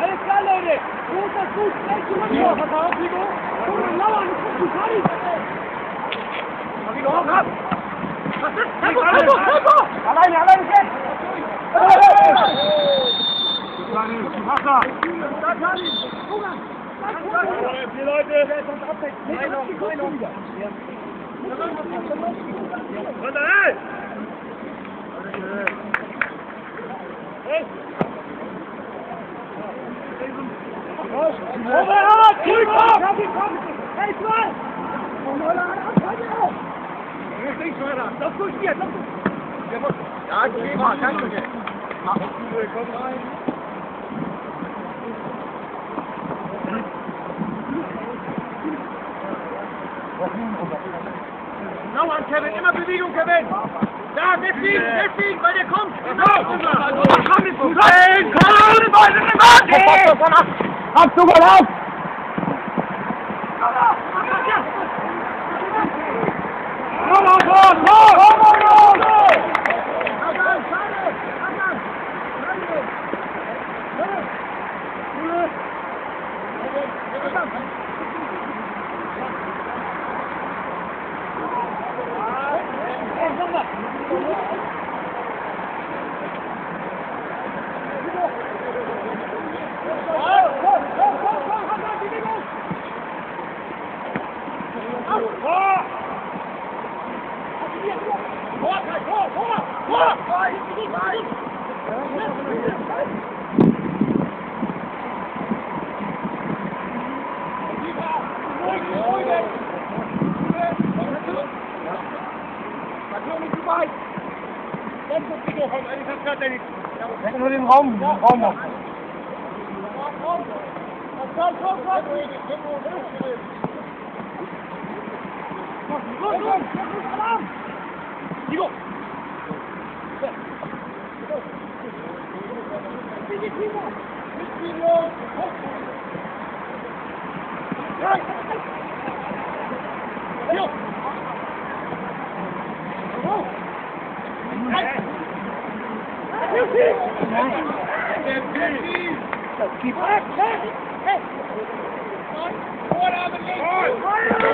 Alles klar, Leute! Los, das Fuß? Gleich zurück! Was war das, Nico? Komm, lauern! Du kannst! Mach ihn auch ab! Was ist? Tempo, Tempo, Tempo! Alleine, alleine, jetzt! Hey! Wasser! Da kann ich! Roman! Vier Leute! Wer ist uns abwechselnd? Nein, noch, nein, noch! Ja. Oberhard! Komm! Hey, zwei! Komm. Lauf durch hier, lauf durch! Ja, geh mal, kein Problem. Komm rein. Lauern, Kevin, immer Bewegung, Kevin! Da, deswegen, deswegen, weil der kommt! Komm, ist gut! Hey, komm, Up to what up! Thank you. Nur den Raum, den Raum noch. Komm, komm, komm! Komm, komm, komm! come on come on come on back, back. What are the gates?